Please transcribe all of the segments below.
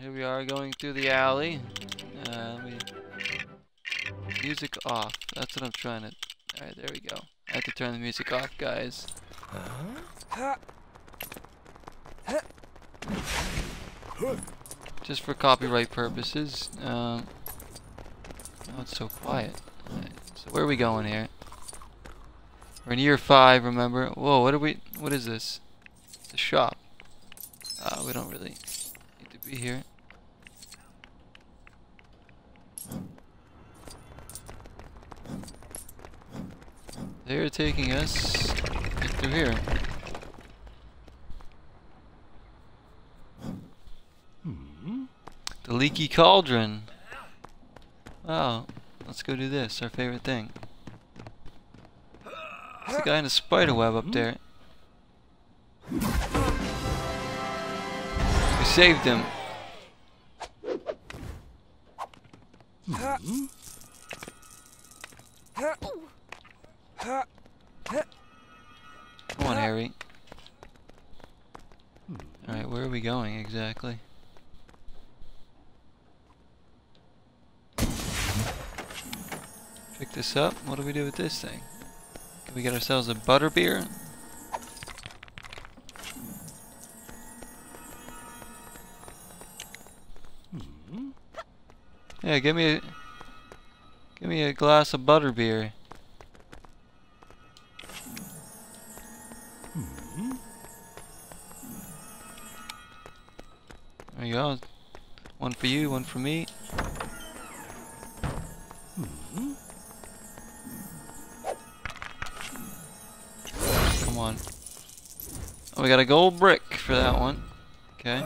Here we are going through the alley. Uh, me... Music off. That's what I'm trying to... Alright, there we go. I have to turn the music off, guys. Just for copyright purposes. Um, oh, it's so quiet. Alright, so where are we going here? We're in year five, remember? Whoa, what are we... What is this? Shop. Uh, we don't really need to be here. They're taking us through here. The leaky cauldron. Wow, let's go do this, our favorite thing. There's a guy in a spider web up there. Saved him. Come on, Harry. Alright, where are we going exactly? Pick this up. What do we do with this thing? Can we get ourselves a butter Yeah, give me a give me a glass of butter beer. There you go. One for you, one for me. Come on. Oh, we got a gold brick for that one. Okay.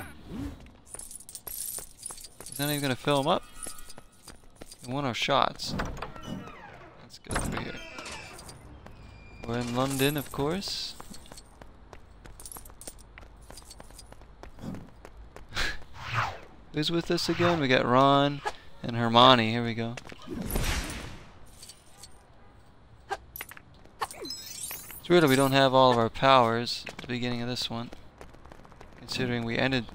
He's not even gonna fill them up. Want our shots. Let's here. We're in London, of course. Who's with us again? We got Ron and Hermione. Here we go. It's weird that we don't have all of our powers at the beginning of this one. Considering we ended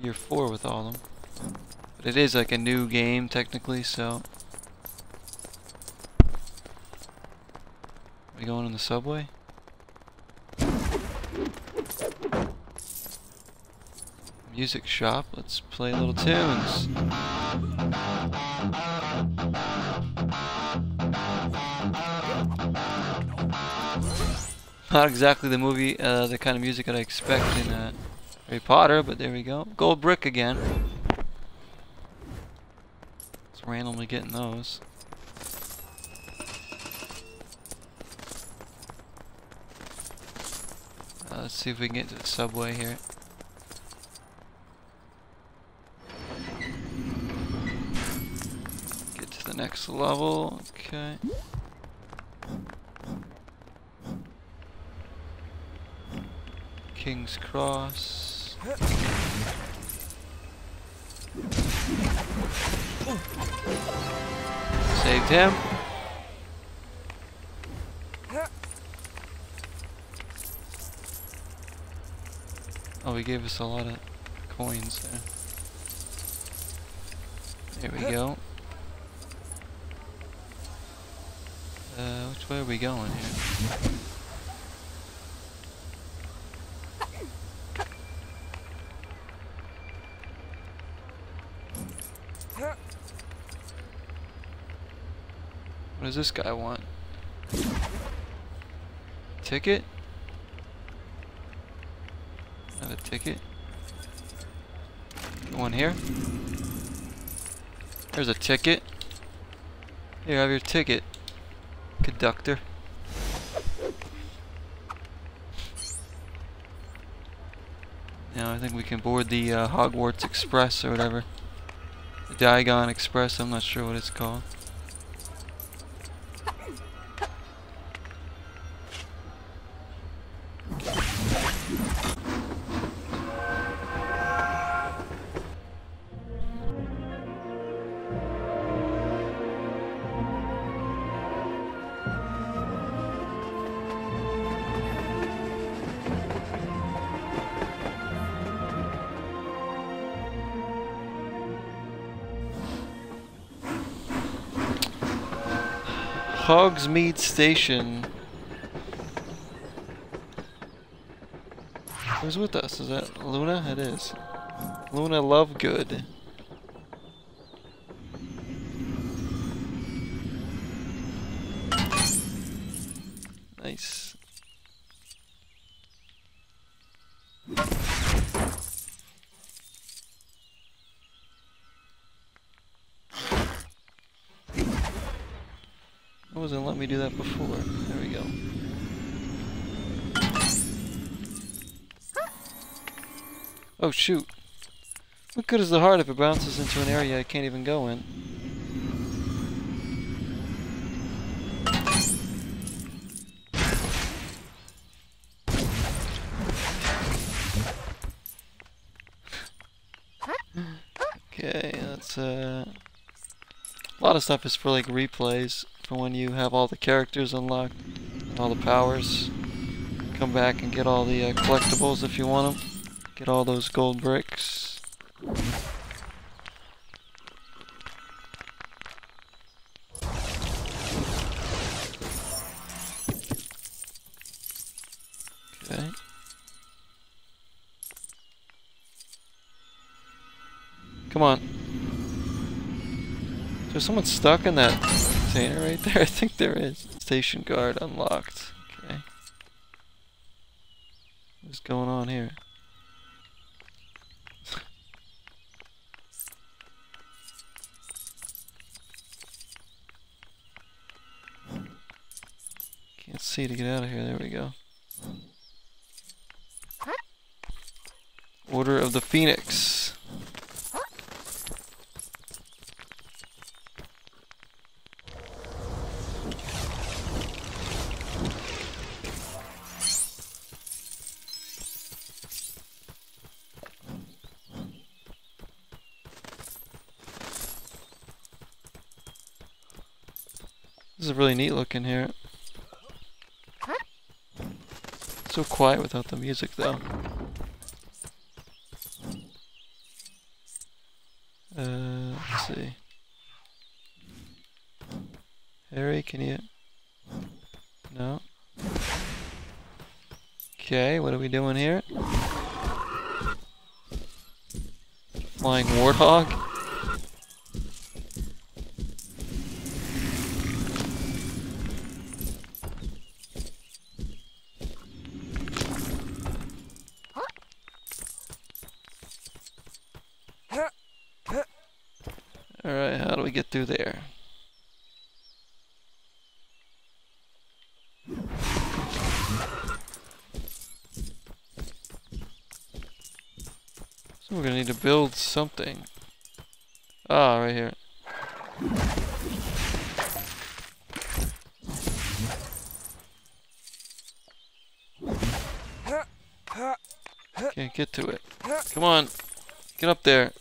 year 4 with all of them. It is like a new game technically, so... Are we going on the subway? Music shop, let's play little tunes. Not exactly the movie, uh, the kind of music that I expect in uh, Harry Potter, but there we go. Gold brick again. Just getting those. Uh, let's see if we can get to the subway here. Get to the next level. Okay. King's Cross. Saved him. Oh, he gave us a lot of coins there. There we go. Uh, which way are we going here? Does this guy want? Ticket? Have a ticket? One here? There's a ticket. Here, have your ticket. Conductor. Now I think we can board the uh, Hogwarts Express or whatever. The Diagon Express, I'm not sure what it's called. Hogsmeade Station. Who's with us? Is that Luna? It is. Luna Lovegood. Nice. It wasn't letting me do that before. There we go. Oh shoot. What good is the heart if it bounces into an area I can't even go in? Okay, that's uh a lot of stuff is for like replays for when you have all the characters unlocked, all the powers. Come back and get all the uh, collectibles if you want them. Get all those gold bricks. Okay. Come on. Is someone stuck in that container right there? I think there is. Station guard unlocked. Okay. What's going on here? Can't see to get out of here. There we go. Order of the Phoenix. This is really neat looking here. So quiet without the music though. Uh, let's see. Harry, can you? No. Okay, what are we doing here? Flying warthog? Alright, how do we get through there? So we're gonna need to build something. Ah, right here. Can't get to it. Come on. Get up there.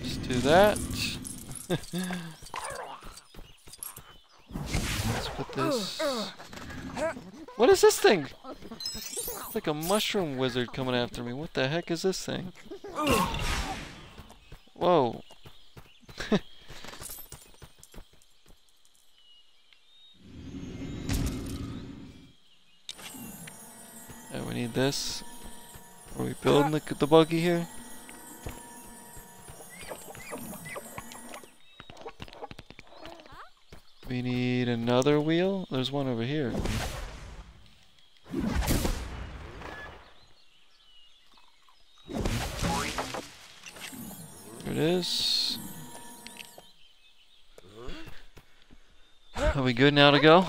Let's do that. Let's put this. What is this thing? It's like a mushroom wizard coming after me. What the heck is this thing? Whoa. Yeah, we need this. Are we building the, the buggy here? We need another wheel? There's one over here. There it is. Are we good now to go?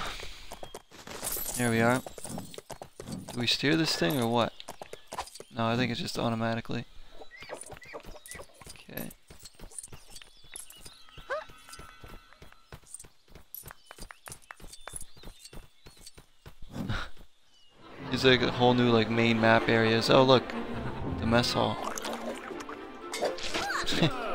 There we are. Do we steer this thing or what? No, I think it's just automatically. Okay. These like a whole new like main map areas. Oh look, the mess hall.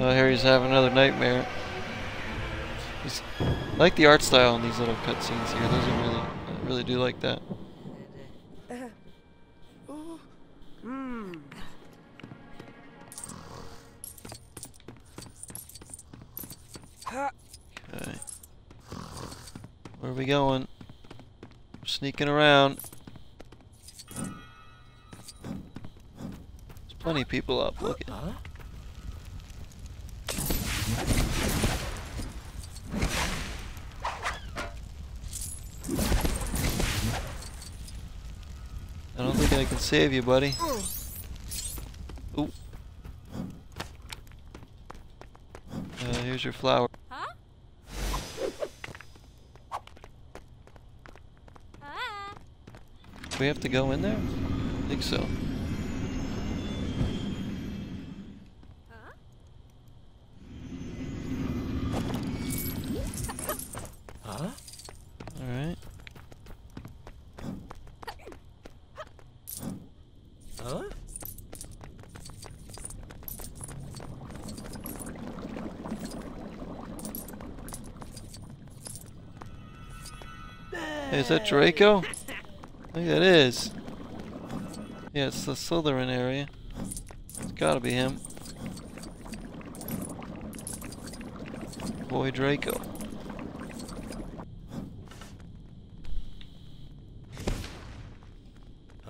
Oh, Harry's having another nightmare. I like the art style in these little cutscenes here. Those are really, I really do like that. Sneaking around. There's plenty of people up. Look at. I don't think I can save you, buddy. Ooh. Uh, here's your flower. Huh? Ah. Do we have to go in there? I think so. Huh? Alright. Hey, is that Draco? Think that is. Yeah, it's the Slytherin area. It's gotta be him. Boy Draco.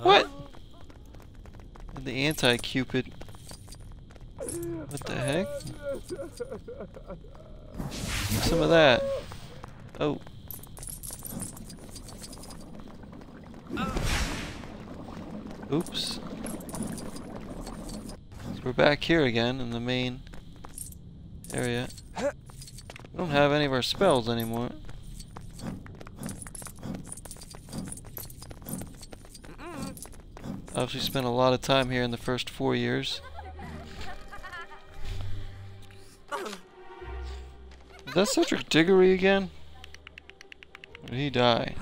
What? The anti-Cupid. What the heck? Some of that. Oh. Oops. So we're back here again in the main area. We don't have any of our spells anymore. Obviously spent a lot of time here in the first four years. Is that Cedric Diggory again? Or did he die?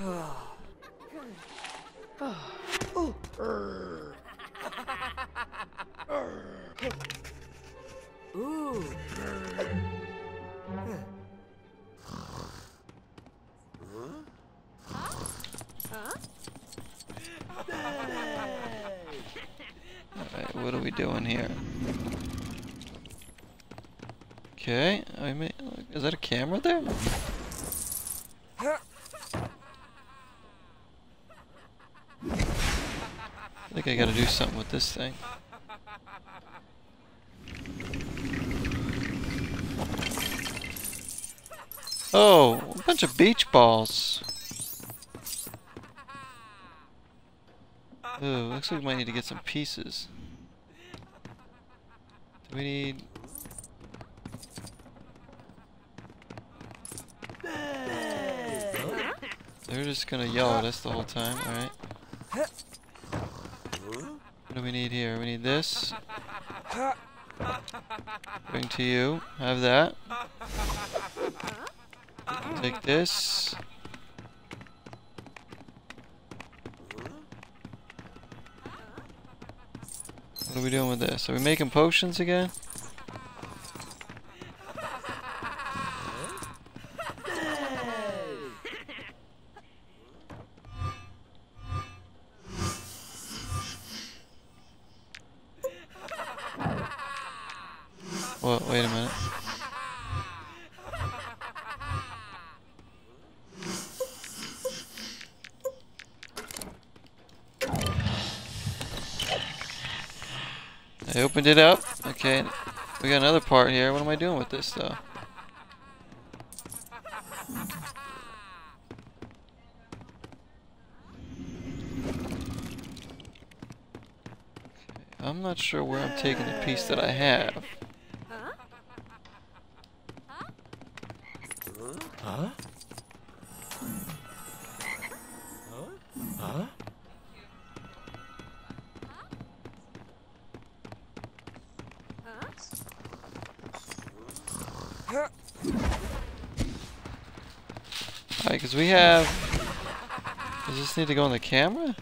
What are we doing here? Okay, I mean, is that a camera there? I think I gotta do something with this thing. Oh, a bunch of beach balls. Ooh, looks like we might need to get some pieces. Do we need... They're just gonna yell at us the whole time, alright. What do we need here? We need this. Bring to you. Have that. Take this. What are we doing with this? Are we making potions again? I opened it up. Okay, we got another part here. What am I doing with this though? I'm not sure where I'm taking the piece that I have. Huh? Huh? Huh? Huh? Alright, because we have... Does need to go on the camera?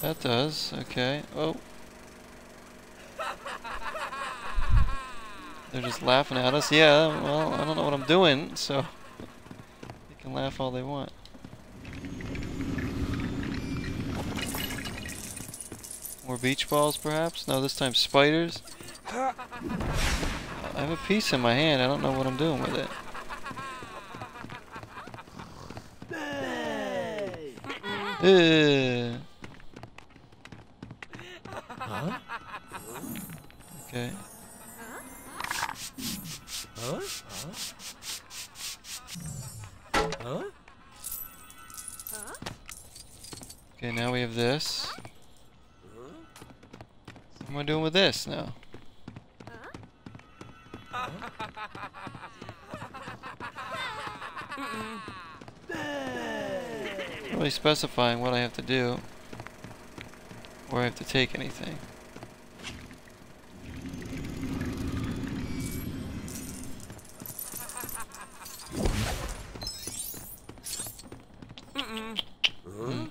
That does, okay. Oh. They're just laughing at us. Yeah, well, I don't know what I'm doing, so... They can laugh all they want. More beach balls, perhaps? No, this time spiders. I have a piece in my hand. I don't know what I'm doing with it. Huh? Okay. Huh? Huh? Okay, now we have this. What am I doing with this now? Really specifying what I have to do. Or I have to take anything. Mm.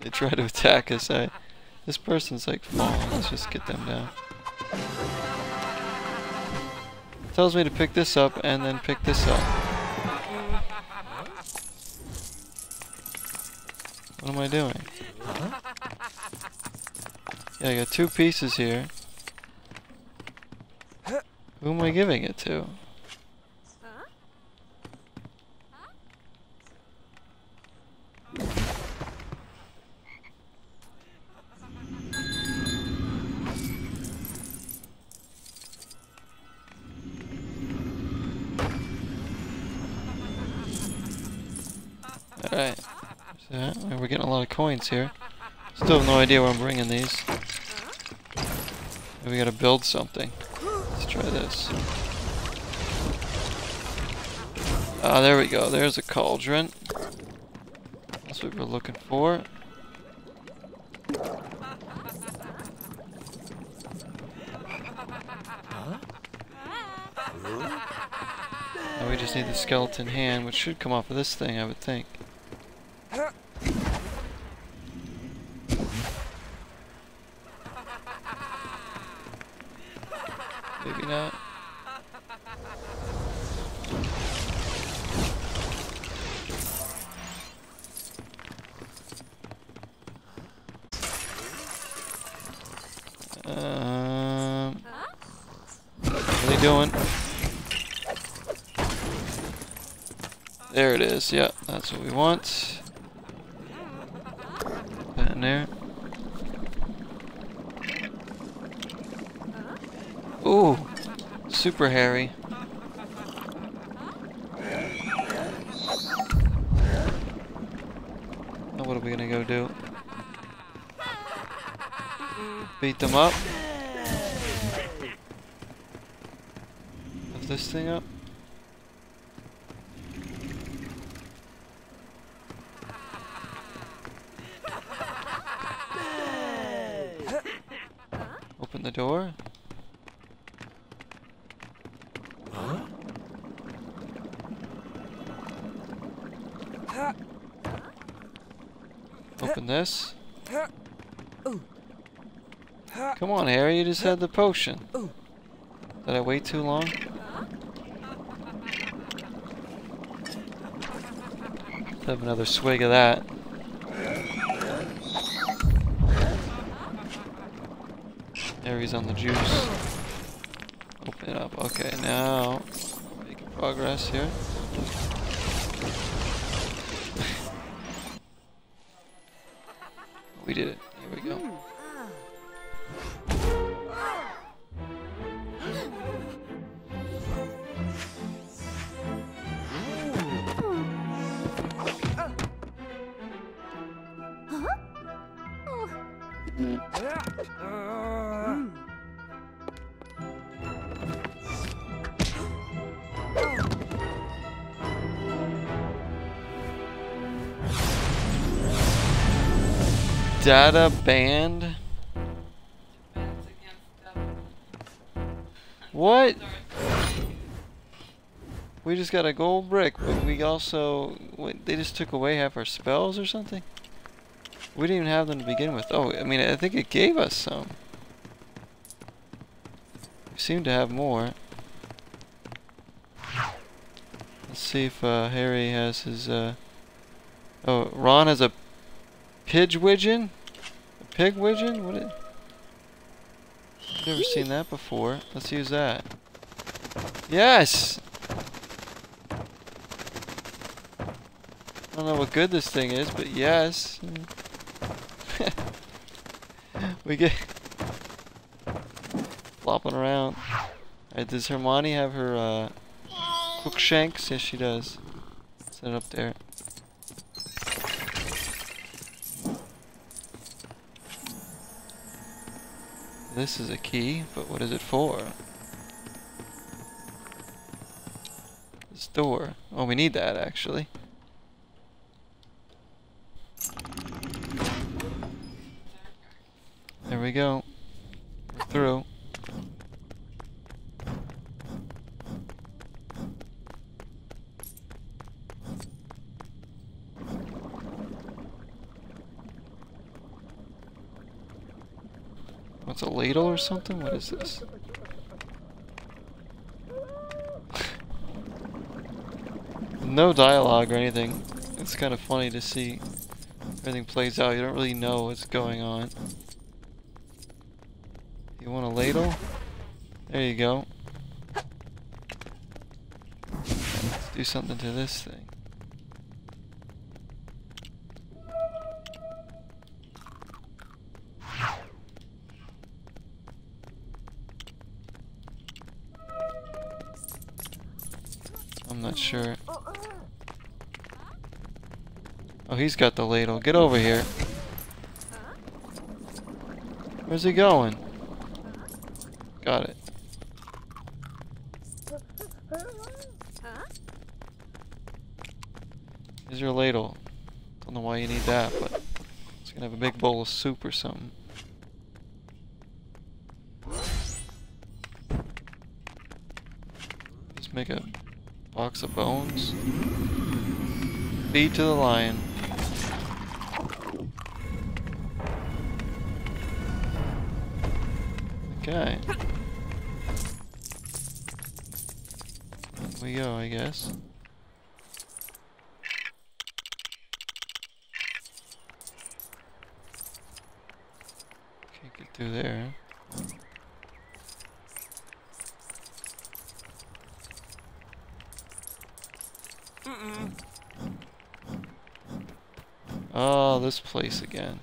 they try to attack us. I, this person's like. Let's just get them down. Tells me to pick this up and then pick this up. What am I doing? Yeah, I got two pieces here. Who am I giving it to? Here. Still have no idea where I'm bringing these. We gotta build something. Let's try this. Ah, there we go. There's a cauldron. That's what we're looking for. Now we just need the skeleton hand, which should come off of this thing, I would think. Maybe not. Um, what are they doing? There it is. Yeah, that's what we want. Put that in there. Ooh, super hairy. Now what are we gonna go do? Beat them up? This thing up? Open the door? Open this? Come on, Harry, you just had the potion. Did I wait too long? Have another swig of that. Harry's on the juice. Open it up. Okay, now making progress here. We did it. There we go. Data banned? What? We just got a gold brick, but we also... Wait, they just took away half our spells or something? We didn't even have them to begin with. Oh, I mean, I think it gave us some. We seem to have more. Let's see if uh, Harry has his... Uh... Oh, Ron has a Pidgewidgeon? A Pigwidgeon? What? It... Never seen that before. Let's use that. Yes! I don't know what good this thing is, but yes. we get flopping around. Alright, does Hermione have her uh, Crookshanks? Yes, she does. Set it up there. This is a key, but what is it for? This door. Oh, we need that actually. There we go. We're through. A ladle or something? What is this? no dialogue or anything. It's kind of funny to see everything plays out. You don't really know what's going on. You want a ladle? There you go. Let's do something to this thing. I'm not sure. Oh, he's got the ladle. Get over here. Where's he going? Got it. Here's your ladle. Don't know why you need that, but it's gonna have a big bowl of soup or something. Just make a box of bones. Feed to the lion. Okay. We go, I guess. Can't get through there. Oh, this place again.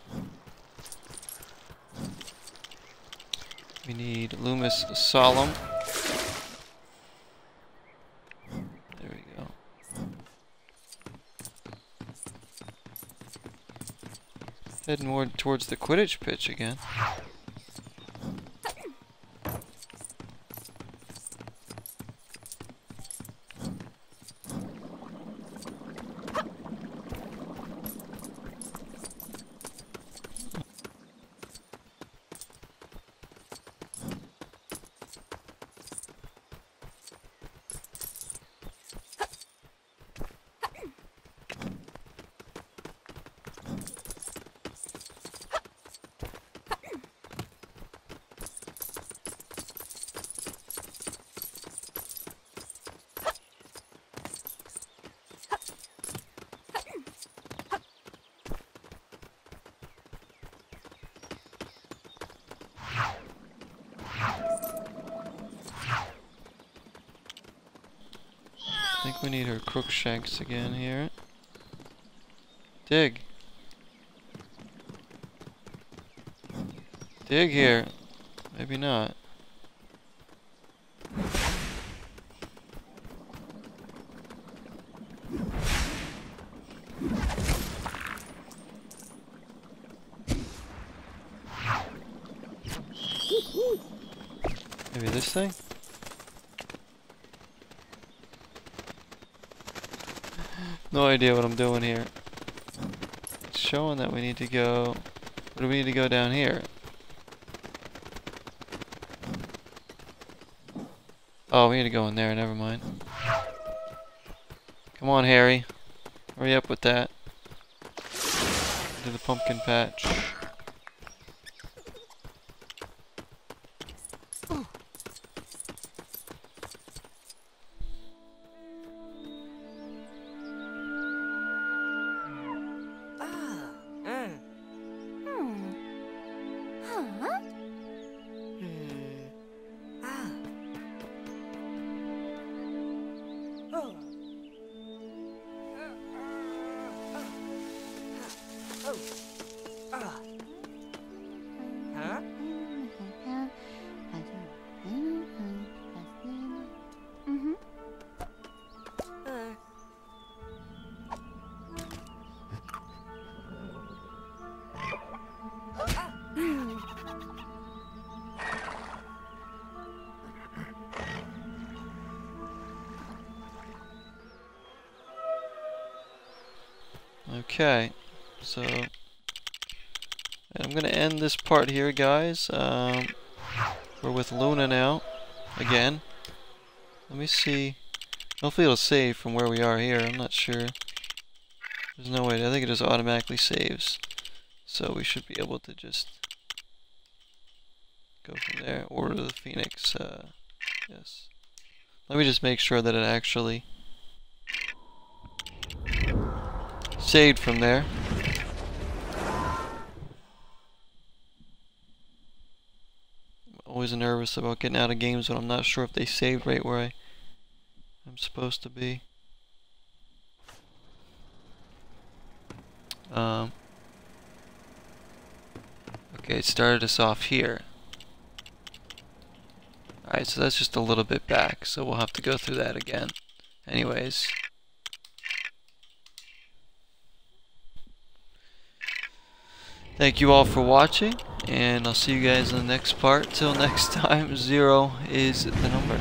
We need Lumos Solem. There we go. Heading more towards the Quidditch pitch again. Think we need her Crookshanks again here. Dig. dig here. Maybe not. Maybe this thing? No idea what I'm doing here. It's showing that we need to go... What do we need to go down here? Oh, we need to go in there, never mind. Come on, Harry. Hurry up with that. To the pumpkin patch. Oh. Ah. Mm-hmm. Okay, so I'm gonna end this part here, guys. Um, we're with Luna now, again. Let me see. Hopefully it'll save from where we are here. I'm not sure. There's no way. I think it just automatically saves. So we should be able to just go from there. Order the Phoenix. Uh, yes. Let me just make sure that it actually saved from there. Always nervous about getting out of games when I'm not sure if they saved right where I I'm supposed to be. Um, okay, it started us off here. Alright, so that's just a little bit back, so we'll have to go through that again. Anyways. Thank you all for watching, and I'll see you guys in the next part. Till next time, zero is the number.